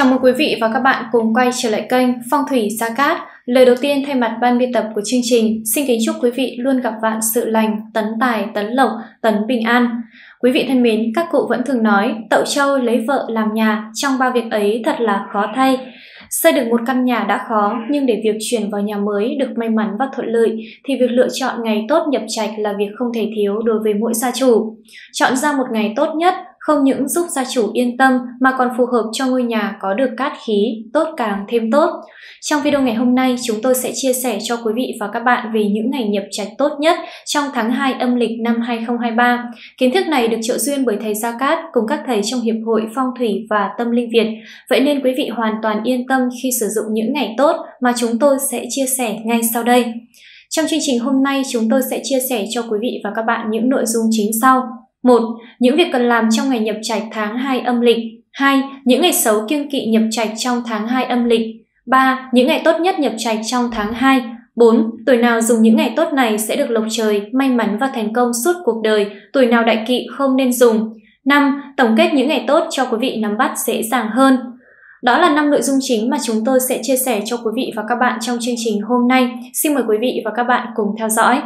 Chào mừng quý vị và các bạn cùng quay trở lại kênh Phong thủy Gia Cát. Lời đầu tiên thay mặt ban biên tập của chương trình, xin kính chúc quý vị luôn gặp vạn sự lành, tấn tài, tấn lộc, tấn bình an. Quý vị thân mến, các cụ vẫn thường nói, tậu châu lấy vợ làm nhà, trong ba việc ấy thật là khó thay. Xây được một căn nhà đã khó, nhưng để việc chuyển vào nhà mới được may mắn và thuận lợi, thì việc lựa chọn ngày tốt nhập trạch là việc không thể thiếu đối với mỗi gia chủ. Chọn ra một ngày tốt nhất, không những giúp gia chủ yên tâm mà còn phù hợp cho ngôi nhà có được cát khí, tốt càng thêm tốt. Trong video ngày hôm nay, chúng tôi sẽ chia sẻ cho quý vị và các bạn về những ngày nhập trạch tốt nhất trong tháng 2 âm lịch năm 2023. Kiến thức này được trợ duyên bởi thầy Gia Cát cùng các thầy trong Hiệp hội Phong thủy và Tâm linh Việt. Vậy nên quý vị hoàn toàn yên tâm khi sử dụng những ngày tốt mà chúng tôi sẽ chia sẻ ngay sau đây. Trong chương trình hôm nay, chúng tôi sẽ chia sẻ cho quý vị và các bạn những nội dung chính sau. 1. Những việc cần làm trong ngày nhập trạch tháng 2 âm lịch. 2. Những ngày xấu kiêng kỵ nhập trạch trong tháng 2 âm lịch. 3. Những ngày tốt nhất nhập trạch trong tháng 2. 4. Tuổi nào dùng những ngày tốt này sẽ được lộc trời, may mắn và thành công suốt cuộc đời, tuổi nào đại kỵ không nên dùng. 5. Tổng kết những ngày tốt cho quý vị nắm bắt dễ dàng hơn. Đó là năm nội dung chính mà chúng tôi sẽ chia sẻ cho quý vị và các bạn trong chương trình hôm nay. Xin mời quý vị và các bạn cùng theo dõi.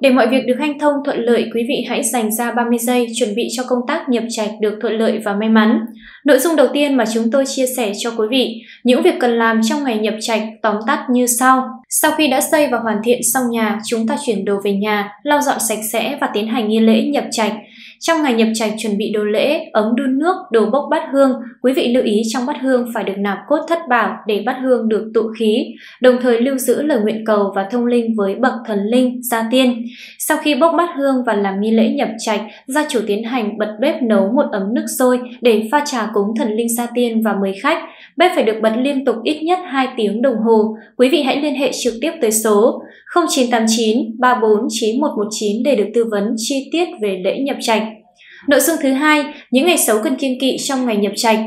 Để mọi việc được hanh thông thuận lợi, quý vị hãy dành ra 30 giây chuẩn bị cho công tác nhập trạch được thuận lợi và may mắn. Nội dung đầu tiên mà chúng tôi chia sẻ cho quý vị, những việc cần làm trong ngày nhập trạch tóm tắt như sau. Sau khi đã xây và hoàn thiện xong nhà, chúng ta chuyển đồ về nhà, lau dọn sạch sẽ và tiến hành nghi lễ nhập trạch. Trong ngày nhập trạch chuẩn bị đồ lễ, ấm đun nước, đồ bốc bát hương, quý vị lưu ý trong bát hương phải được nạp cốt thất bảo để bát hương được tụ khí, đồng thời lưu giữ lời nguyện cầu và thông linh với bậc thần linh, gia tiên. Sau khi bốc bát hương và làm nghi lễ nhập trạch, gia chủ tiến hành bật bếp nấu một ấm nước sôi để pha trà cúng thần linh gia tiên và mời khách. Bếp phải được bật liên tục ít nhất 2 tiếng đồng hồ. Quý vị hãy liên hệ trực tiếp tới số 0989 34 9119 để được tư vấn chi tiết về lễ nhập trạch. Nội dung thứ hai, những ngày xấu cần kiên kỵ trong ngày nhập trạch.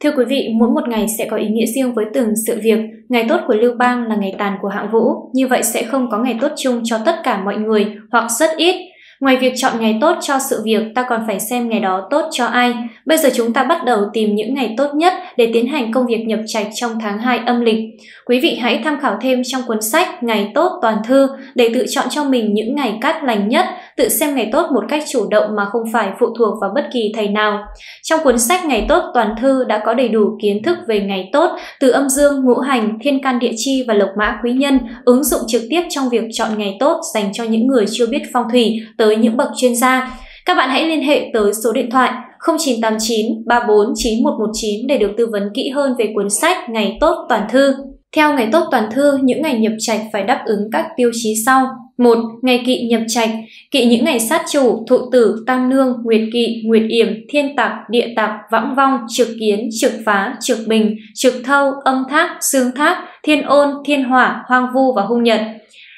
Thưa quý vị, mỗi một ngày sẽ có ý nghĩa riêng với từng sự việc. Ngày tốt của Lưu Bang là ngày tàn của hạng vũ, như vậy sẽ không có ngày tốt chung cho tất cả mọi người hoặc rất ít. Ngoài việc chọn ngày tốt cho sự việc, ta còn phải xem ngày đó tốt cho ai. Bây giờ chúng ta bắt đầu tìm những ngày tốt nhất để tiến hành công việc nhập trạch trong tháng 2 âm lịch. Quý vị hãy tham khảo thêm trong cuốn sách Ngày tốt toàn thư để tự chọn cho mình những ngày cát lành nhất, tự xem ngày tốt một cách chủ động mà không phải phụ thuộc vào bất kỳ thầy nào. Trong cuốn sách Ngày tốt toàn thư đã có đầy đủ kiến thức về ngày tốt từ âm dương, ngũ hành, thiên can địa chi và lộc mã quý nhân, ứng dụng trực tiếp trong việc chọn ngày tốt dành cho những người chưa biết phong thủy tới với những bậc chuyên gia. Các bạn hãy liên hệ tới số điện thoại 0989 34 9119 để được tư vấn kỹ hơn về cuốn sách Ngày tốt toàn thư. Theo Ngày tốt toàn thư, những ngày nhập trạch phải đáp ứng các tiêu chí sau. 1. Ngày kỵ nhập trạch, kỵ những ngày sát chủ, thụ tử, tam nương, nguyệt kỵ, nguyệt yểm, thiên tặc, địa tặc, võng vong, trực kiến, trực phá, trực bình, trực thâu, âm thác, xương thác, thiên ôn, thiên hỏa, hoang vu và hung nhật.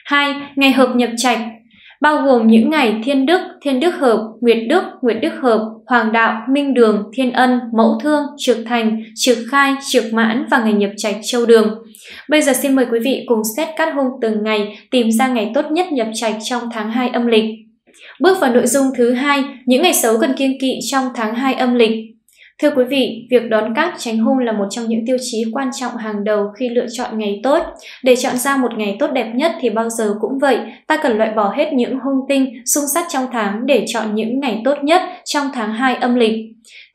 2. Ngày hợp nhập trạch, bao gồm những ngày Thiên Đức, Thiên Đức Hợp, Nguyệt Đức, Nguyệt Đức Hợp, Hoàng Đạo, Minh Đường, Thiên Ân, Mẫu Thương, Trực Thành, Trực Khai, Trực Mãn và ngày nhập trạch Châu Đường. Bây giờ xin mời quý vị cùng xét cát hung từng ngày, tìm ra ngày tốt nhất nhập trạch trong tháng 2 âm lịch. Bước vào nội dung thứ hai, những ngày xấu cần kiêng kỵ trong tháng 2 âm lịch. Thưa quý vị, việc đón cát tránh hung là một trong những tiêu chí quan trọng hàng đầu khi lựa chọn ngày tốt. Để chọn ra một ngày tốt đẹp nhất thì bao giờ cũng vậy, ta cần loại bỏ hết những hung tinh, xung sát trong tháng để chọn những ngày tốt nhất trong tháng 2 âm lịch.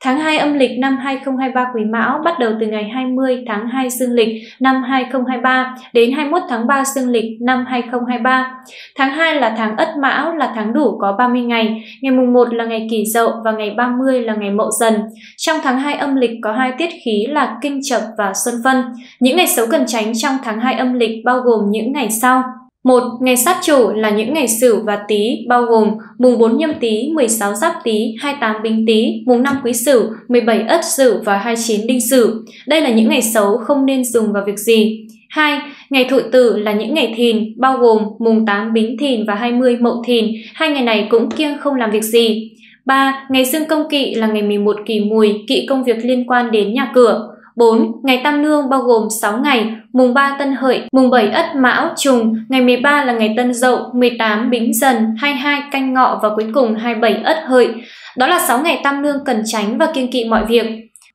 Tháng 2 âm lịch năm 2023 Quý Mão bắt đầu từ ngày 20 tháng 2 dương lịch năm 2023 đến 21 tháng 3 dương lịch năm 2023. Tháng 2 là tháng Ất Mão là tháng đủ có 30 ngày, ngày mùng 1 là ngày Kỷ Dậu và ngày 30 là ngày Mậu Dần. Trong tháng 2 âm lịch có hai tiết khí là Kinh Chập và Xuân Vân. Những ngày xấu cần tránh trong tháng 2 âm lịch bao gồm những ngày sau. Một Ngày sát chủ là những ngày Sửu và Tý bao gồm mùng 4 nhâm Tý, 16 Giáp Tý, 28 Bính Tý, mùng 5 Quý Sửu, 17 Ất Sửu và 29 Đinh Sửu. Đây là những ngày xấu không nên dùng vào việc gì. 2. Ngày thụ tử là những ngày thìn, bao gồm mùng 8 Bính Thìn và 20 Mậu Thìn. Hai ngày này cũng kiêng không làm việc gì. 3. Ngày dương công kỵ là ngày 11 kỷ mùi, kỵ công việc liên quan đến nhà cửa. 4. Ngày Tam Nương bao gồm 6 ngày, mùng 3 Tân Hợi, mùng 7 Ất Mão Trùng, ngày 13 là ngày Tân Dậu, 18 Bính Dần, 22 Canh Ngọ và cuối cùng 27 Ất Hợi. Đó là 6 ngày Tam Nương cần tránh và kiêng kỵ mọi việc.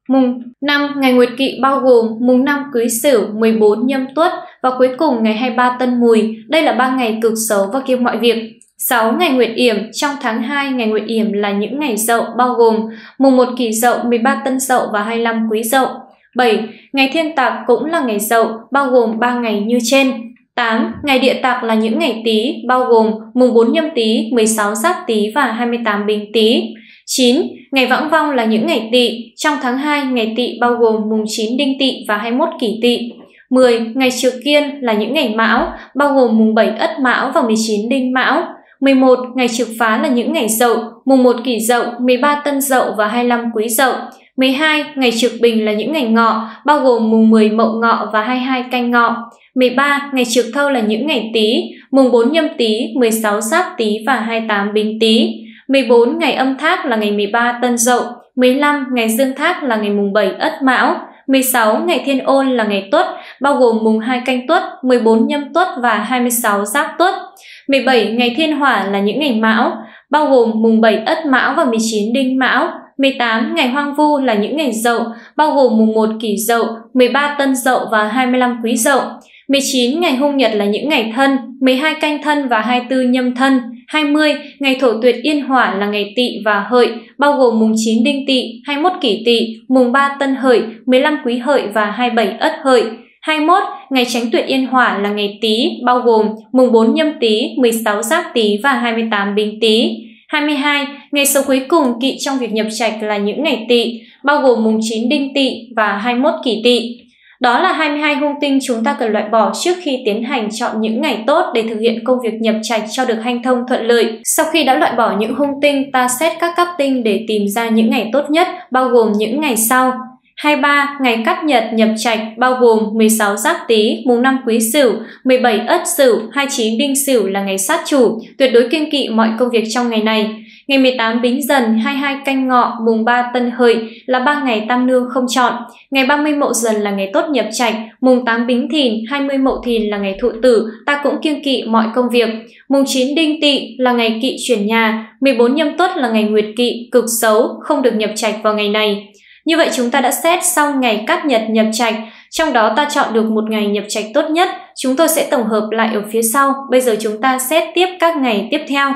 Mùng 5 ngày Nguyệt Kỵ bao gồm mùng 5 Quý Sửu, 14 Nhâm Tuất và cuối cùng ngày 23 Tân Mùi. Đây là 3 ngày cực xấu và kiêng mọi việc. 6 ngày Nguyệt Yểm trong tháng 2 ngày Nguyệt Yểm là những ngày Dậu bao gồm mùng 1 Kỷ Dậu, 13 Tân Dậu và 25 Quý Dậu. 7. Ngày Thiên Tạc cũng là ngày Dậu, bao gồm 3 ngày như trên. 8. Ngày địa tạc là những ngày Tý, bao gồm mùng 4 Nhâm Tý, 16 Giáp Tý và 28 Bính Tý. 9. Ngày Vãng Vong là những ngày Tỵ, trong tháng 2 ngày Tỵ bao gồm mùng 9 Đinh Tỵ và 21 Kỷ Tỵ. 10. Ngày Triều Kiên là những ngày Mão, bao gồm mùng 7 Ất Mão và 19 Đinh Mão. 11. Ngày trực phá là những ngày Dậu, mùng 1 Kỷ Dậu, 13 Tân Dậu và 25 Quý Dậu. 12. Ngày trực bình là những ngày ngọ, bao gồm mùng 10 Mậu Ngọ và 22 Canh Ngọ. 13. Ngày trực thâu là những ngày Tý, mùng 4 Nhâm Tý, 16 Giáp Tý và 28 Bính Tý. 14. Ngày âm thác là ngày 13 Tân Dậu. 15. Ngày dương thác là ngày mùng 7 Ất Mão. 16. Ngày thiên ôn là ngày tuất, bao gồm mùng 2 canh tuất, 14 nhâm tuất và 26 giáp tuất. 17. Ngày thiên hỏa là những ngày mão, bao gồm mùng 7 ất mão và 19 đinh mão. 18. Ngày hoang vu là những ngày dậu, bao gồm mùng 1 kỷ dậu, 13 tân dậu và 25 quý dậu. 19. Ngày hung nhật là những ngày thân, 12 canh thân và 24 nhâm thân. 20. Ngày thổ tuyệt yên hỏa là ngày tỵ và hợi, bao gồm mùng 9 đinh tỵ, 21 kỷ tỵ, mùng 3 tân hợi, 15 quý hợi và 27 ất hợi. 21. Ngày tránh tuyệt yên hỏa là ngày tý, bao gồm mùng 4 nhâm tý, 16 giáp tý và 28 bính tý. 22. Ngày số cuối cùng kỵ trong việc nhập trạch là những ngày tỵ, bao gồm mùng 9 đinh tỵ và 21 kỷ tỵ. Đó là 22 hung tinh chúng ta cần loại bỏ trước khi tiến hành chọn những ngày tốt để thực hiện công việc nhập trạch cho được hanh thông thuận lợi. Sau khi đã loại bỏ những hung tinh, ta xét các cấp tinh để tìm ra những ngày tốt nhất, bao gồm những ngày sau. 23. Ngày cắt nhật nhập trạch bao gồm 16 Giáp Tý, mùng 5 Quý Sửu, 17 Ất Sửu, 29 Đinh Sửu là ngày sát chủ, tuyệt đối kiêng kỵ mọi công việc trong ngày này. Ngày 18 Bính Dần, 22 Canh Ngọ, mùng 3 Tân Hợi là 3 ngày tam nương không chọn. Ngày 30 Mậu Dần là ngày tốt nhập trạch, mùng 8 Bính Thìn, 20 Mậu Thìn là ngày thụ tử, ta cũng kiêng kỵ mọi công việc. Mùng 9 Đinh Tỵ là ngày kỵ chuyển nhà, 14 Nhâm Tuất là ngày nguyệt kỵ, cực xấu, không được nhập trạch vào ngày này. Như vậy chúng ta đã xét xong ngày cát nhật nhập trạch, trong đó ta chọn được một ngày nhập trạch tốt nhất, chúng tôi sẽ tổng hợp lại ở phía sau. Bây giờ chúng ta xét tiếp các ngày tiếp theo.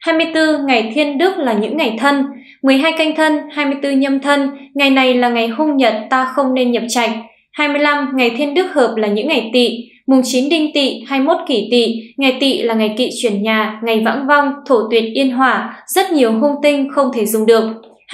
24 ngày thiên đức là những ngày thân, 12 canh thân, 24 nhâm thân, ngày này là ngày hung nhật ta không nên nhập trạch. 25 ngày thiên đức hợp là những ngày tỵ, mùng 9 đinh tỵ, 21 kỷ tỵ, ngày tỵ là ngày kỵ chuyển nhà, ngày vãng vong, thổ tuyệt yên hỏa, rất nhiều hung tinh không thể dùng được.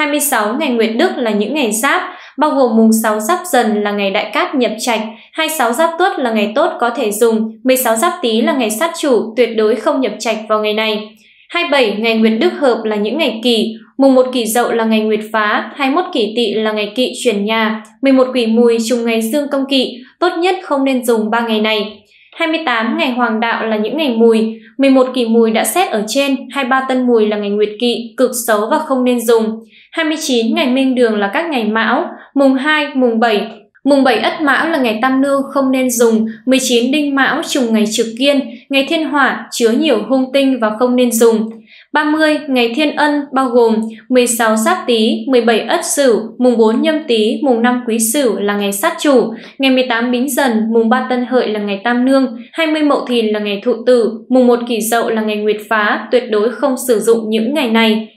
26 ngày Nguyệt Đức là những ngày giáp, bao gồm mùng 6 giáp dần là ngày đại cát nhập trạch, 26 giáp tuất là ngày tốt có thể dùng, 16 giáp tý là ngày sát chủ, tuyệt đối không nhập trạch vào ngày này. 27 ngày Nguyệt Đức hợp là những ngày kỳ, mùng 1 kỷ dậu là ngày Nguyệt phá, 21 kỷ tỵ là ngày kỵ chuyển nhà, 11 quỷ mùi trùng ngày dương công kỵ, tốt nhất không nên dùng 3 ngày này. 28 ngày hoàng đạo là những ngày mùi, 11 kỷ mùi đã xét ở trên, 23 tân mùi là ngày nguyệt kỵ, cực xấu và không nên dùng. 29 ngày minh đường là các ngày mão, mùng 2, mùng 7. Mùng 7 ất mão là ngày tam Nư không nên dùng, 19 đinh mão trùng ngày trực kiên, ngày thiên hỏa chứa nhiều hung tinh và không nên dùng. 30 ngày thiên ân bao gồm 16 giáp tý, 17 ất sửu, mùng 4 nhâm tý, mùng 5 quý sửu là ngày sát chủ, ngày 18 bính dần, mùng 3 tân hợi là ngày tam nương, 20 mậu thìn là ngày thụ tử, mùng 1 kỷ dậu là ngày nguyệt phá, tuyệt đối không sử dụng những ngày này.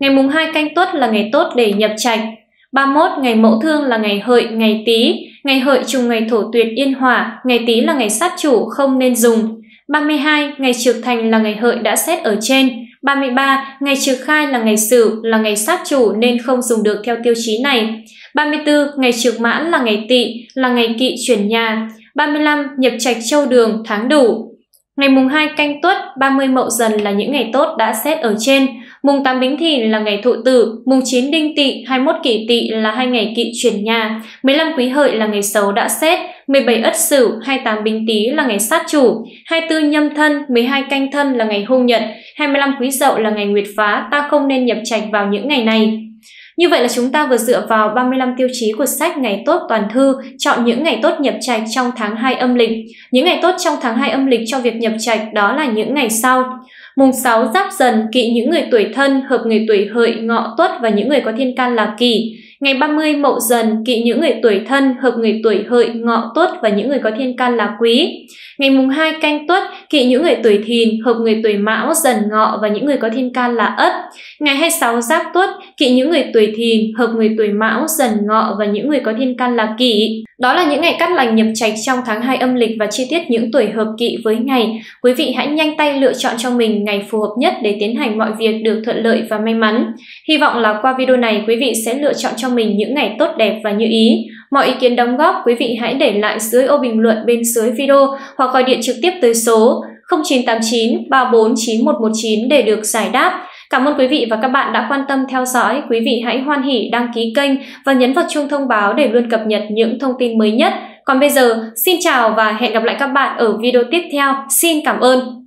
Ngày mùng 2 canh tuất là ngày tốt để nhập trạch. 31 ngày mẫu thương là ngày hợi, ngày tý, ngày hợi trùng ngày thổ tuyệt yên hỏa, ngày tý là ngày sát chủ không nên dùng. 32 ngày trực thành là ngày hợi đã xét ở trên. 33 ngày trực khai là ngày sửu, là ngày sát chủ nên không dùng được theo tiêu chí này. 34 ngày trực mãn là ngày tỵ, là ngày kỵ chuyển nhà. 35 nhập trạch châu đường tháng đủ. Ngày mùng 2 canh tuất, 30 mậu dần là những ngày tốt đã xét ở trên. Mùng 8 Bính Thìn là ngày thụ tử, mùng 9 Đinh Tỵ, 21 Kỷ Tỵ là hai ngày kỵ chuyển nhà, 15 Quý Hợi là ngày xấu đã xét, 17 Ất Sửu, 28 Bính Tý là ngày sát chủ, 24 Nhâm Thân, 12 Canh Thân là ngày hung nhật, 25 Quý Dậu là ngày nguyệt phá, ta không nên nhập trạch vào những ngày này. Như vậy là chúng ta vừa dựa vào 35 tiêu chí của sách Ngày tốt toàn thư, chọn những ngày tốt nhập trạch trong tháng 2 âm lịch. Những ngày tốt trong tháng 2 âm lịch cho việc nhập trạch đó là những ngày sau. Mùng 6 giáp dần kỵ những người tuổi thân, hợp người tuổi hợi, ngọ tuất và những người có thiên can là kỷ. Ngày 30 Mậu Dần kỵ những người tuổi thân, hợp người tuổi hợi, ngọ tuất và những người có thiên can là quý. Ngày mùng 2 Canh Tuất kỵ những người tuổi Thìn, hợp người tuổi Mão, Dần Ngọ và những người có thiên can là Ất. Ngày 26 Giáp Tuất kỵ những người tuổi Thìn, hợp người tuổi Mão, Dần Ngọ và những người có thiên can là Kỷ. Đó là những ngày cắt lành nhập trạch trong tháng 2 âm lịch và chi tiết những tuổi hợp kỵ với ngày. Quý vị hãy nhanh tay lựa chọn cho mình ngày phù hợp nhất để tiến hành mọi việc được thuận lợi và may mắn. Hy vọng là qua video này, quý vị sẽ lựa chọn cho mình những ngày tốt đẹp và như ý. Mọi ý kiến đóng góp, quý vị hãy để lại dưới ô bình luận bên dưới video hoặc gọi điện trực tiếp tới số 0989 349119 để được giải đáp. Cảm ơn quý vị và các bạn đã quan tâm theo dõi. Quý vị hãy hoan hỉ đăng ký kênh và nhấn vào chuông thông báo để luôn cập nhật những thông tin mới nhất. Còn bây giờ, xin chào và hẹn gặp lại các bạn ở video tiếp theo. Xin cảm ơn.